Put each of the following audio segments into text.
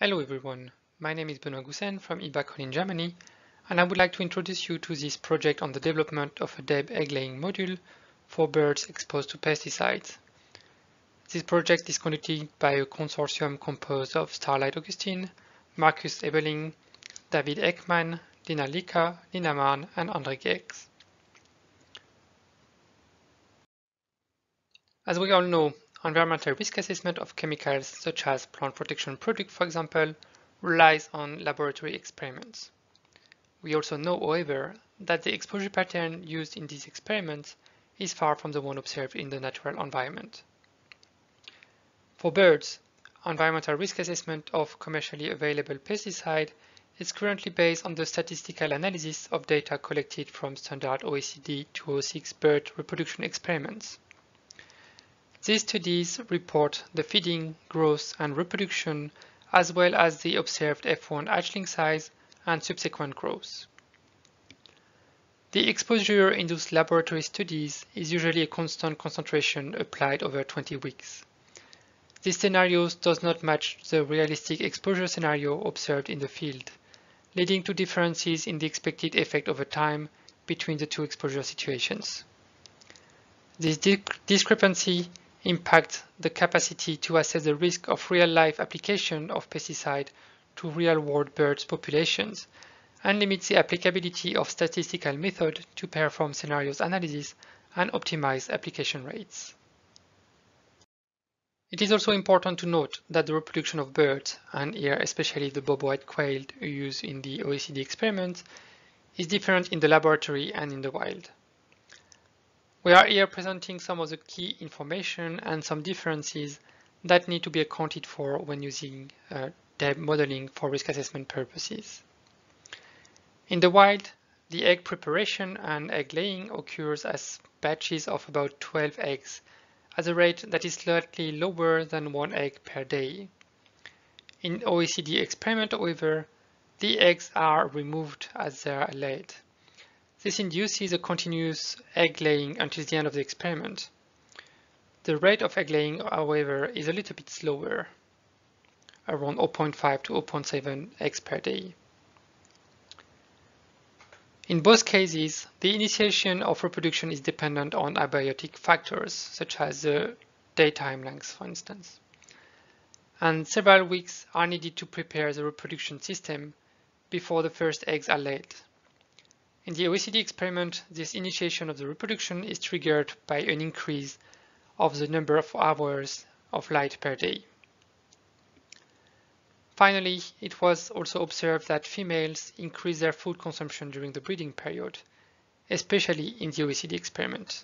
Hello everyone, my name is Benoit Goussen from ibacon in Germany, and I would like to introduce you to this project on the development of a DEB egg-laying module for birds exposed to pesticides. This project is conducted by a consortium composed of Starrlight Augustine, Markus Ebeling, David Ekman, Dina Lika, Marn, and Andre Gergs. As we all know, Environmental risk assessment of chemicals such as plant protection products, for example, relies on laboratory experiments. We also know, however, that the exposure pattern used in these experiments is far from the one observed in the natural environment. For birds, environmental risk assessment of commercially available pesticide is currently based on the statistical analysis of data collected from standard OECD 206 bird reproduction experiments. These studies report the feeding, growth, and reproduction, as well as the observed F1 hatchling size and subsequent growth. The exposure in those laboratory studies is usually a constant concentration applied over 20 weeks. This scenario does not match the realistic exposure scenario observed in the field, leading to differences in the expected effect over time between the two exposure situations. This discrepancy impact the capacity to assess the risk of real-life application of pesticide to real-world birds populations and limits the applicability of statistical method to perform scenarios analysis and optimize application rates. It is also important to note that the reproduction of birds, and here especially the bobwhite quail used in the OECD experiment, is different in the laboratory and in the wild. We are here presenting some of the key information and some differences that need to be accounted for when using uh, DEB modeling for risk assessment purposes. In the wild, the egg preparation and egg laying occurs as batches of about 12 eggs at a rate that is slightly lower than one egg per day. In OECD experiment, however, the eggs are removed as they are laid. This induces a continuous egg laying until the end of the experiment. The rate of egg laying, however, is a little bit slower, around 0.5 to 0.7 eggs per day. In both cases, the initiation of reproduction is dependent on abiotic factors, such as the daytime length, for instance. And several weeks are needed to prepare the reproduction system before the first eggs are laid. In the OECD experiment, this initiation of the reproduction is triggered by an increase of the number of hours of light per day. Finally, it was also observed that females increase their food consumption during the breeding period, especially in the OECD experiment.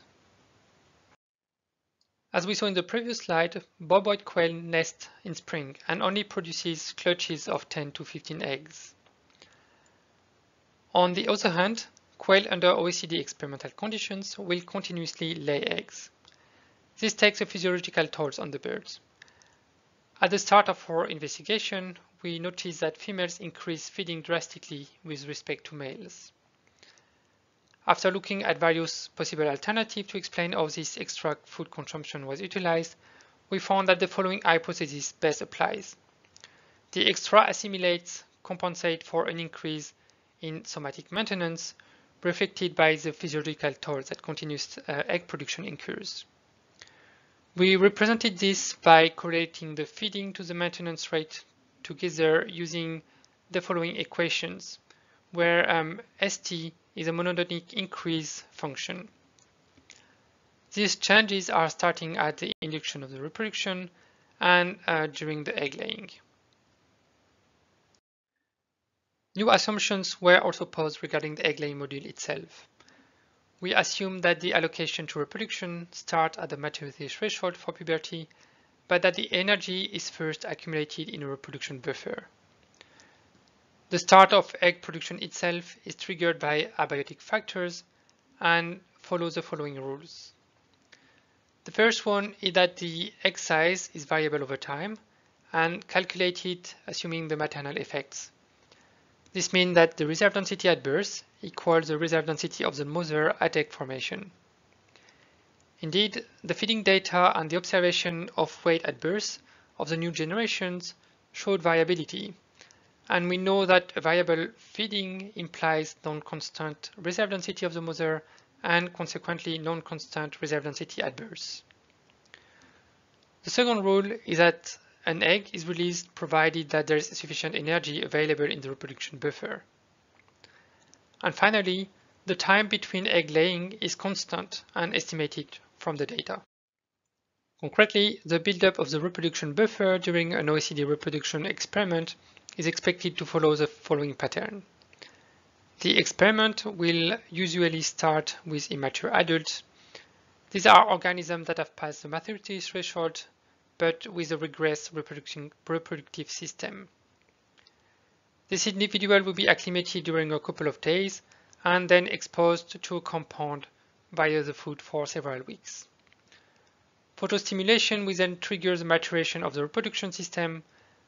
As we saw in the previous slide, bobwhite quail nest in spring and only produces clutches of 10 to 15 eggs. On the other hand, quail under OECD experimental conditions will continuously lay eggs. This takes a physiological toll on the birds. At the start of our investigation, we noticed that females increase feeding drastically with respect to males. After looking at various possible alternatives to explain how this extra food consumption was utilized, we found that the following hypothesis best applies. The extra assimilates compensate for an increase in somatic maintenance, reflected by the physiological toll that continuous uh, egg production incurs. We represented this by correlating the feeding to the maintenance rate together using the following equations, where um, ST is a monotonic increase function. These changes are starting at the induction of the reproduction and uh, during the egg laying. New assumptions were also posed regarding the egg-laying module itself. We assume that the allocation to reproduction starts at the maturity threshold for puberty, but that the energy is first accumulated in a reproduction buffer. The start of egg production itself is triggered by abiotic factors and follows the following rules. The first one is that the egg size is variable over time and calculated assuming the maternal effects. This means that the reserve density at birth equals the reserve density of the mother at egg formation. Indeed, the feeding data and the observation of weight at birth of the new generations showed variability, and we know that a variable feeding implies non-constant reserve density of the mother and consequently non-constant reserve density at birth. The second rule is that an egg is released provided that there is sufficient energy available in the reproduction buffer. And finally, the time between egg laying is constant and estimated from the data. Concretely, the buildup of the reproduction buffer during an OECD reproduction experiment is expected to follow the following pattern. The experiment will usually start with immature adults. These are organisms that have passed the maturity threshold, but with a regressed reproductive system. This individual will be acclimated during a couple of days and then exposed to a compound via the food for several weeks. Photostimulation will then trigger the maturation of the reproduction system,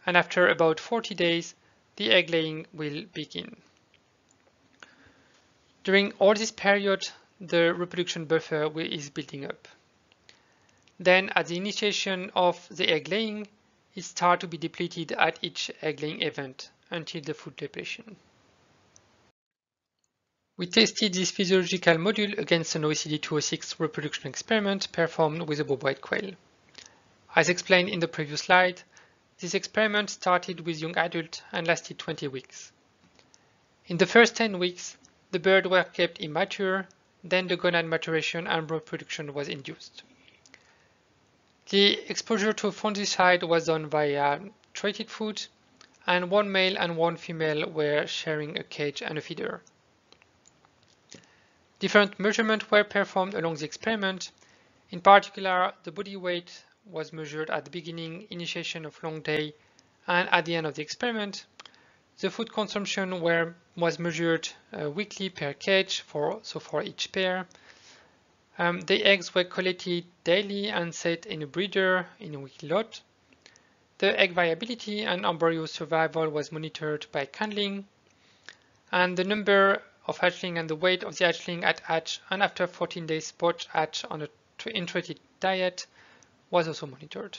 and after about 40 days, the egg laying will begin. During all this period, the reproduction buffer is building up. Then at the initiation of the egg laying, it starts to be depleted at each egg laying event until the full depletion. We tested this physiological module against an OECD 206 reproduction experiment performed with a bobwhite quail. As explained in the previous slide, this experiment started with young adults and lasted 20 weeks. In the first 10 weeks, the birds were kept immature, then the gonad maturation and reproduction was induced. The exposure to fungicide was done via treated food, and one male and one female were sharing a cage and a feeder. Different measurements were performed along the experiment. In particular, the body weight was measured at the beginning, initiation of long day, and at the end of the experiment. The food consumption were, was measured uh, weekly per cage, for, so for each pair. Um, the eggs were collected daily and set in a breeder in a weekly lot. The egg viability and embryo survival was monitored by candling, and the number of hatchling and the weight of the hatchling at hatch and after 14 days post hatch on a intreated diet was also monitored.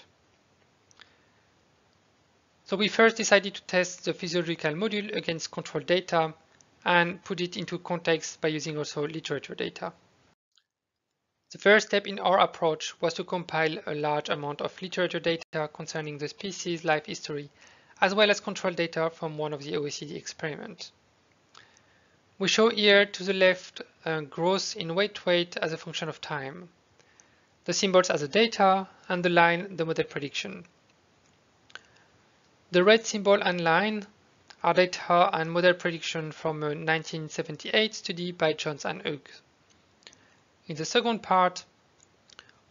So we first decided to test the physiological module against control data and put it into context by using also literature data. The first step in our approach was to compile a large amount of literature data concerning the species life history, as well as control data from one of the OECD experiments. We show here to the left uh, growth in weight weight as a function of time, the symbols as the data, and the line the model prediction. The red symbol and line are data and model prediction from a 1978 study by Jones and Hughes. In the second part,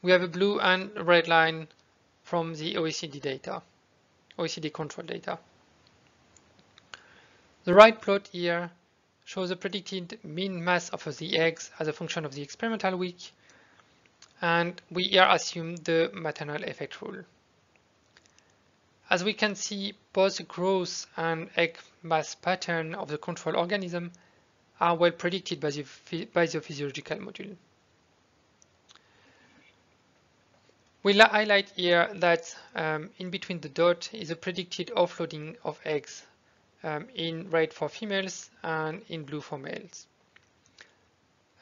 we have a blue and red line from the OECD data, OECD control data. The right plot here shows the predicted mean mass of the eggs as a function of the experimental week, and we here assume the maternal effect rule. As we can see, both the growth and egg mass pattern of the control organism are well predicted by the, by the physiological module. We'll highlight here that um, in between the dot is a predicted offloading of eggs um, in red for females and in blue for males.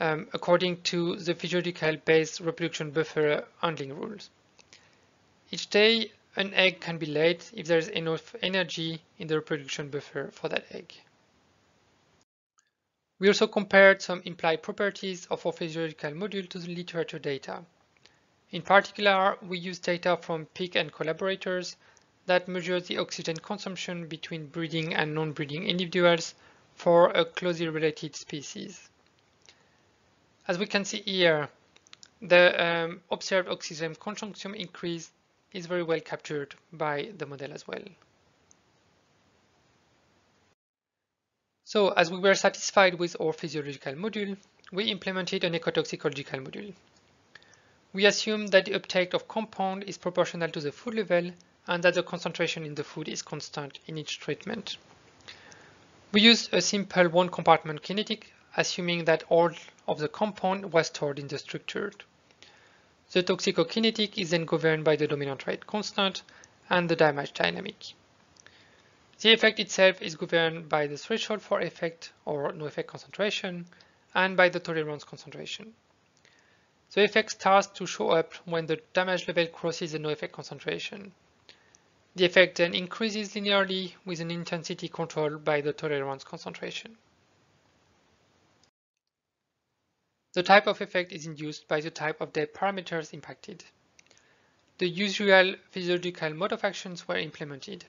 Um, according to the physiological based reproduction buffer handling rules. Each day, an egg can be laid if there is enough energy in the reproduction buffer for that egg. We also compared some implied properties of our physiological module to the literature data. In particular, we use data from Pick and collaborators that measures the oxygen consumption between breeding and non-breeding individuals for a closely related species. As we can see here, the um, observed oxygen consumption increase is very well captured by the model as well. So as we were satisfied with our physiological module, we implemented an ecotoxicological module. We assume that the uptake of compound is proportional to the food level and that the concentration in the food is constant in each treatment. We use a simple one compartment kinetic, assuming that all of the compound was stored in the structure. The toxicokinetic is then governed by the dominant rate constant and the damage dynamic. The effect itself is governed by the threshold for effect or no effect concentration and by the tolerance concentration. The effect starts to show up when the damage level crosses the no effect concentration. The effect then increases linearly with an intensity controlled by the tolerance concentration. The type of effect is induced by the type of the parameters impacted. The usual physiological mode of actions were implemented,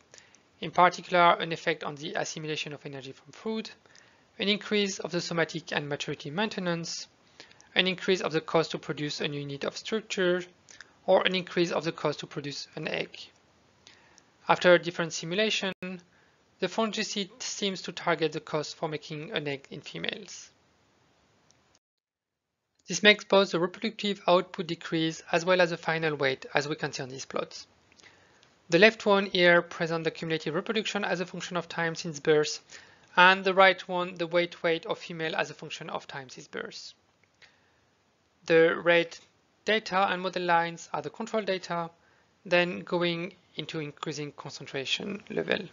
in particular an effect on the assimilation of energy from food, an increase of the somatic and maturity maintenance, an increase of the cost to produce a unit of structure, or an increase of the cost to produce an egg. After a different simulation, the fungicide seems to target the cost for making an egg in females. This makes both the reproductive output decrease as well as the final weight, as we can see on these plots. The left one here presents the cumulative reproduction as a function of time since birth, and the right one the weight weight of female as a function of time since birth. The red data and model lines are the control data, then going into increasing concentration level.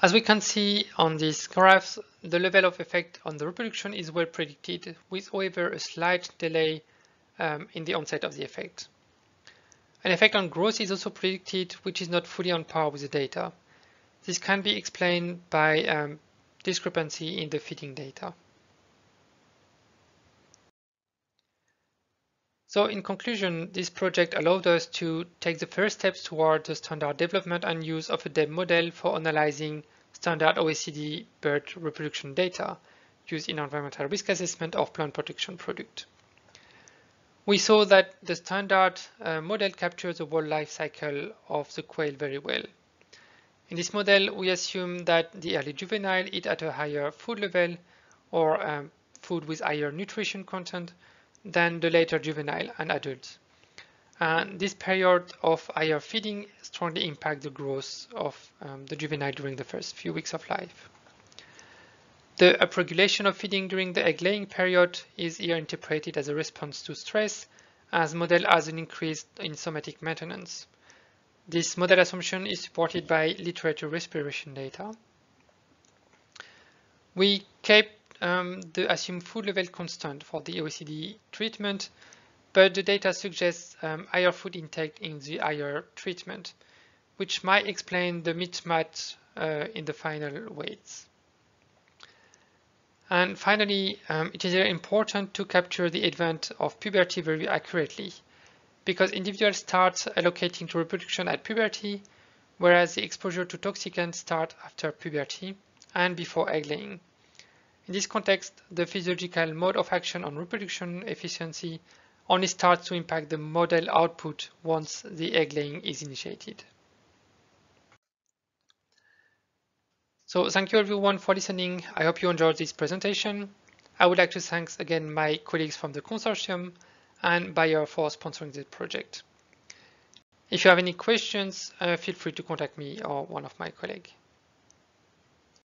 As we can see on these graphs, the level of effect on the reproduction is well predicted, with however a slight delay um, in the onset of the effect. An effect on growth is also predicted, which is not fully on par with the data. This can be explained by um, discrepancy in the feeding data. So in conclusion, this project allowed us to take the first steps toward the standard development and use of a DEB model for analyzing standard OECD bird reproduction data used in environmental risk assessment of plant protection product. We saw that the standard uh, model captures the whole life cycle of the quail very well. In this model, we assume that the early juvenile eat at a higher food level or um, food with higher nutrition content than the later juvenile and adults. And this period of higher feeding strongly impacts the growth of um, the juvenile during the first few weeks of life. The upregulation of feeding during the egg laying period is here interpreted as a response to stress, as model has an increase in somatic maintenance. This model assumption is supported by literature respiration data. We kept um, the assumed food level constant for the OECD treatment, but the data suggests um, higher food intake in the higher treatment, which might explain the mismatch uh, in the final weights. And finally, um, it is very important to capture the event of puberty very accurately, because individuals start allocating to reproduction at puberty, whereas the exposure to toxicants start after puberty and before egg laying. In this context, the physiological mode of action on reproduction efficiency only starts to impact the model output once the egg laying is initiated. So thank you everyone for listening. I hope you enjoyed this presentation. I would like to thank again my colleagues from the consortium and Bayer for sponsoring this project. If you have any questions, uh, feel free to contact me or one of my colleagues.